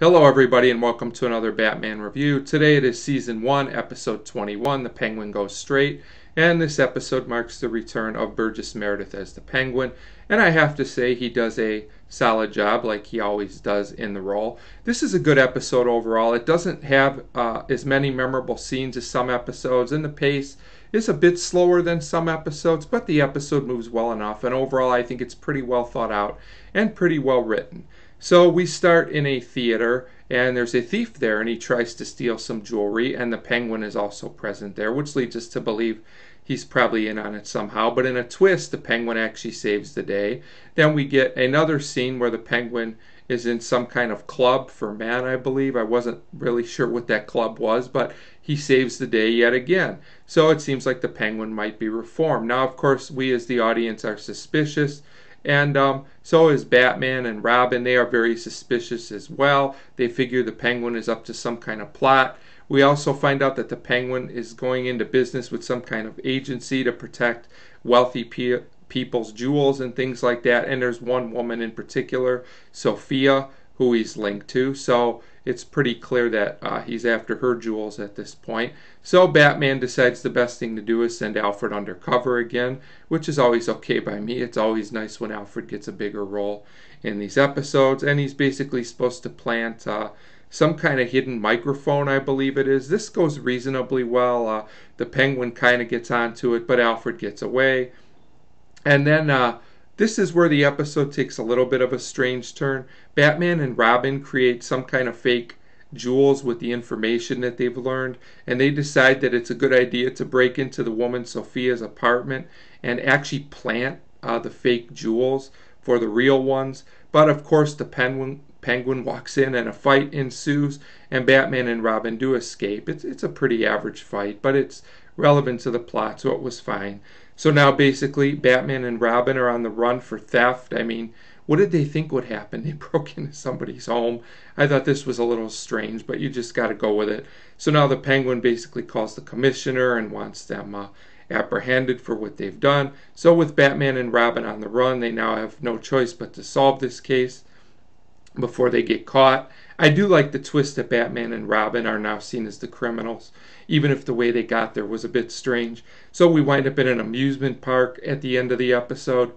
Hello, everybody, and welcome to another Batman review. Today it is season 1, episode 21 The Penguin Goes Straight, and this episode marks the return of Burgess Meredith as the Penguin. And I have to say, he does a solid job like he always does in the role. This is a good episode overall. It doesn't have uh, as many memorable scenes as some episodes, and the pace is a bit slower than some episodes, but the episode moves well enough. And overall, I think it's pretty well thought out and pretty well written. So we start in a theater, and there's a thief there, and he tries to steal some jewelry, and the penguin is also present there, which leads us to believe he's probably in on it somehow. But in a twist, the penguin actually saves the day. Then we get another scene where the penguin is in some kind of club for men, I believe. I wasn't really sure what that club was, but he saves the day yet again. So it seems like the penguin might be reformed. Now, of course, we as the audience are suspicious and um, so is Batman and Robin. They are very suspicious as well. They figure the Penguin is up to some kind of plot. We also find out that the Penguin is going into business with some kind of agency to protect wealthy pe- people's jewels and things like that. And there's one woman in particular, Sophia, who he's linked to. So it's pretty clear that uh, he's after her jewels at this point. So Batman decides the best thing to do is send Alfred undercover again, which is always okay by me. It's always nice when Alfred gets a bigger role in these episodes, and he's basically supposed to plant. Uh, some kind of hidden microphone, I believe it is. This goes reasonably well. Uh, the penguin kind of gets onto it, but Alfred gets away. And then uh, this is where the episode takes a little bit of a strange turn. Batman and Robin create some kind of fake jewels with the information that they've learned, and they decide that it's a good idea to break into the woman Sophia's apartment and actually plant uh, the fake jewels for the real ones. But of course, the penguin penguin walks in and a fight ensues, and Batman and Robin do escape. It's it's a pretty average fight, but it's relevant to the plot, so it was fine. So now basically, Batman and Robin are on the run for theft. I mean, what did they think would happen? They broke into somebody's home. I thought this was a little strange, but you just got to go with it. So now the Penguin basically calls the commissioner and wants them uh, apprehended for what they've done. So with Batman and Robin on the run, they now have no choice but to solve this case before they get caught. I do like the twist that Batman and Robin are now seen as the criminals, even if the way they got there was a bit strange. So we wind up in an amusement park at the end of the episode,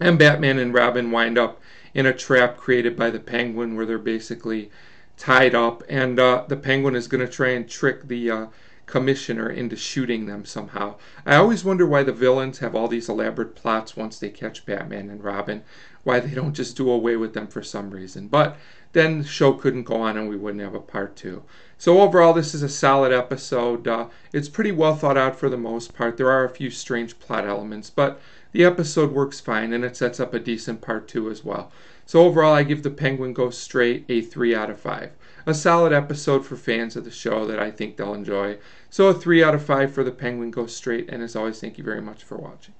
and Batman and Robin wind up in a trap created by the Penguin where they're basically tied up, and uh, the Penguin is going to try and trick the uh, commissioner into shooting them somehow. I always wonder why the villains have all these elaborate plots once they catch Batman and Robin, why they don't just do away with them for some reason. But then the show couldn't go on and we wouldn't have a part two. So overall, this is a solid episode. Uh, it's pretty well thought out for the most part. There are a few strange plot elements, but the episode works fine and it sets up a decent part two as well. So overall, I give The Penguin Goes Straight a 3 out of 5. A solid episode for fans of the show that I think they'll enjoy. So a 3 out of 5 for The Penguin Goes Straight, and as always, thank you very much for watching.